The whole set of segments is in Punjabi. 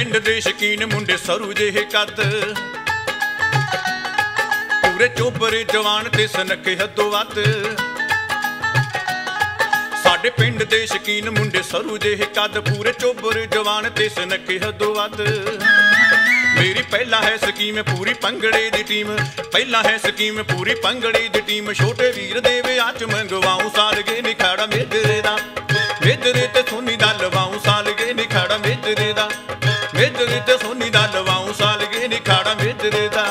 ਪਿੰਡ ਦੇ ਸ਼ਕੀਨ ਮੁੰਡੇ ਸਰੂ ਜਿਹੇ ਕੱਦ। ਪੂਰੇ ਚੋਬਰੇ ਜਵਾਨ ਤੇ ਸਨਕੇ ਹੱਦੋਂ ਵੱਧ। ਸਾਡੇ ਪਿੰਡ ਦੇ ਸ਼ਕੀਨ ਮੁੰਡੇ ਸਰੂ ਜਿਹੇ ਕੱਦ, ਪੂਰੇ ਚੋਬਰੇ ਜਵਾਨ ਤੇ ਸਨਕੇ ਹੱਦੋਂ ਵੱਧ। ਮੇਰੀ ਪਹਿਲਾ ਹੈ ਸਕੀਮ ਪੂਰੀ ਪੰਗੜੇ ਦੀ ਟੀਮ। ਪਹਿਲਾ ਹੈ ਸਕੀਮ ਪੂਰੀ ਪੰਗੜੇ ਦੀ ਟੀਮ। ਛੋਟੇ ਵੀਰ ਦੇ ਵਿਆਹ ਚ ਮੰਗਵਾਉ ਸਾਲਗੇ ਨਿਖਾੜਾ ਮੇਜਰੇ ਦਾ। ਮੇਜਰੇ ਤੇ ਸੋਨੀ ਦਾ ਲਵਾ ਤੇ ਸੋਨੀ ਦਾ ਲਵਾਉ ਸਾਲਗੇ ਨਿਖਾੜਾ ਮੇਦਰੇ ਦਾ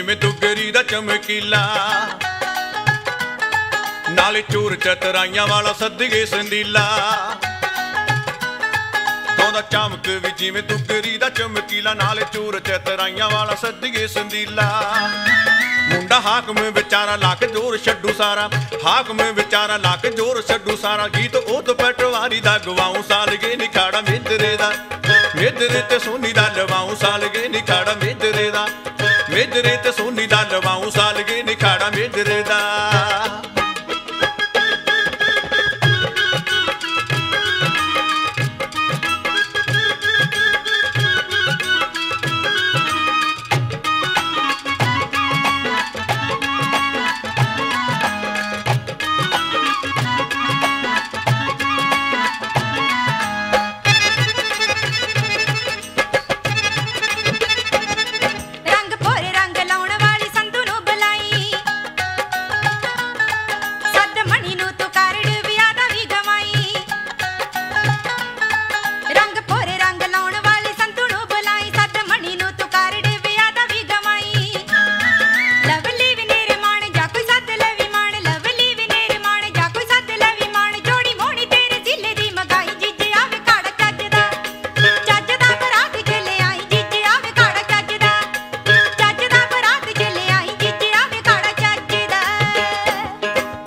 ਜਿਵੇਂ ਦੁਗਰੀ ਦਾ ਚਮਕੀਲਾ। ਨਾਲੇ ਚੋਰ ਚਤਰਾਈਆਂ ਵਾਲਾ ਸੱਦਗੇ ਸੰਦੀਲਾ। ਗਾਉਂਦਾ ਚਮਕ ਵੀ ਜਿਵੇਂ ਦੁਗਰੀ ਦਾ ਚਮਕੀਲਾ, ਨਾਲੇ ਚੋਰ ਚਤਰਾਈਆਂ ਵਾਲਾ ਸੱਦਗੇ ਸੰਦੀਲਾ। ਮੁੰਡਾ ਹਾਕਮ ਵਿਚਾਰਾ ਲੱਕ ਜੋਰ ਛੱਡੂ ਸਾਰਾ, ਹਾਕਮ ਵਿਚਾਰਾ ਲੱਕ ਜੋਰ ਛੱਡੂ ਸਾਰਾ। ਗੀਤ ਉਹ ਤੋਂ ਪਟਵਾਰੀ ਦਾ ਗਵਾਉਂ, ਸਾਲਗੇ ਨਿਖਾੜਾ ਮੇਦਰੇ ਦਾ। ਮੇਦਰੇ ਤੇ ਸੋਨੀ ਦਾ ਲਵਾਉ, ਸਾਲਗੇ ਨਿਖਾੜਾ ਮੇਦਰੇ ਦਾ। ਮੇਜਰੇ ਤੇ ਸੋਨੀ ਦਾ ਲਵਾਉ ਸਾਲਗੇ ਨਿਖਾੜਾ ਮੇਜਰੇ ਦਾ।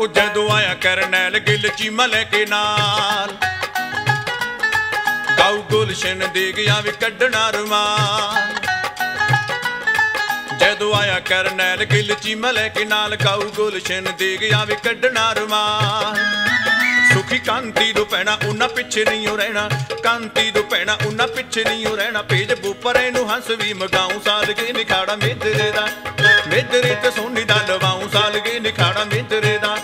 ਉਹ ਜਦੋਂ ਆਇਆ ਕਰਨੈਲ ਗਿੱਲ ਚੀਮਾ ਲੈ ਕੇ ਨਾਲ। ਗਾਉ ਗੁਲਸ਼ਨ ਦੇ ਗਿਆ ਵੀ ਕੱਢਣਾ ਰੁਮਾਲ। ਜਦੋਂ ਆਇਆ ਕਰਨੈਲ ਗਿੱਲ ਚੀਮਾ ਲੈ ਕੇ ਨਾਲ ਗਾਉ ਗੁਲਸ਼ਨ ਦੇ ਗਿਆ ਵੀ ਕੱਢਣਾ ਰੁਮਾਲ। ਸੁਖੀ ਕਾਂਤੀ ਦੋ ਪੈਣਾ, ਉਹਨਾਂ ਪਿੱਛੇ ਨਹੀਂ ਹੋ ਰਹਿਣਾ। ਕਾਂਤੀ ਦੋ ਪੈਣਾ, ਉਹਨਾਂ ਪਿੱਛੇ ਨਹੀਂ ਹੋ ਰਹਿਣਾ। ਭੇਜ ਬੂਪਰੇ ਨੂੰ ਹੰਸ ਵੀ ਮਗਾਉ ਸਾਲਗੇ ਨਿਖਾੜਾ ਮੇਦਰੇ ਦਾ। ਮੇਦਰੇ ਤੇ ਸੋਨੀ ਦਾ ਲਵਾਉ ਸਾਲਗੇ ਨਿਖਾੜਾ ਮੇਦਰੇ ਦਾ।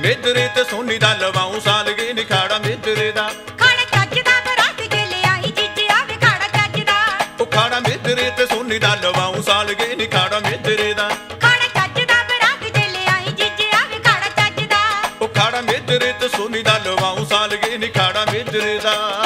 ਮੇਦਰੇ ਤੇ ਸੋਨੀ ਦਾ ਲਵਾਉ ਸਾਲਗੇ ਨਿਖਾੜਾ ਮੇਦਰੇ ਦਾ। ਖਾਣਾ ਚੱਜ ਦਾ ਬਰਾਤ ਜੇ ਲਿਆਈ ਜੀਜੇ ਆਵੇ ਕਾੜਾ ਚੱਜ ਦਾ। ਉਹ ਖਾੜਾ ਮੇਦਰੇ ਤੇ ਸੋਨੀ ਦਾ ਲਵਾਉ ਸਾਲਗੇ ਨਿਖਾੜਾ ਮੇਦਰੇ ਦਾ। ਖਾਣਾ ਚੱਜ ਦਾ ਬਰਾਤ ਜੇ ਲਿਆਈ ਜੀਜੇ ਆਵੇ ਕਾੜਾ ਚੱਜ ਦਾ। ਉਹ ਖਾੜਾ ਮੇਦਰੇ ਤੇ ਸੋਨੀ ਦਾ ਲਵਾਉ ਸਾਲਗੇ ਨਿਖਾੜਾ ਮੇਦਰੇ ਦਾ।